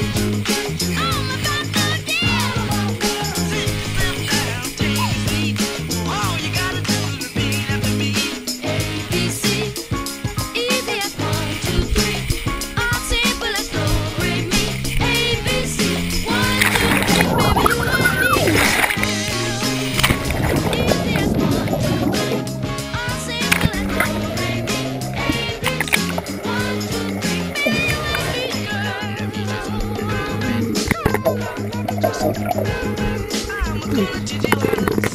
Thank you. I'm a Thank you.